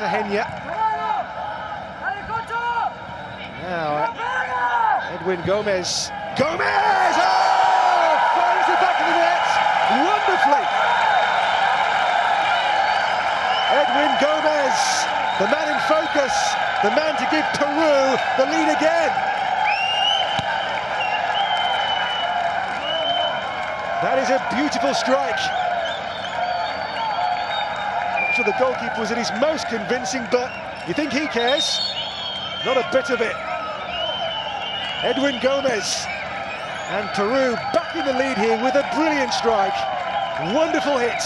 Cartagena. Now, uh, Edwin Gomez. Gomez! Oh! Finds the back of the net wonderfully. Edwin Gomez, the man in focus, the man to give Peru the lead again. That is a beautiful strike. Sure the goalkeeper was at his most convincing, but you think he cares? Not a bit of it. Edwin Gomez and Peru back in the lead here with a brilliant strike. Wonderful hit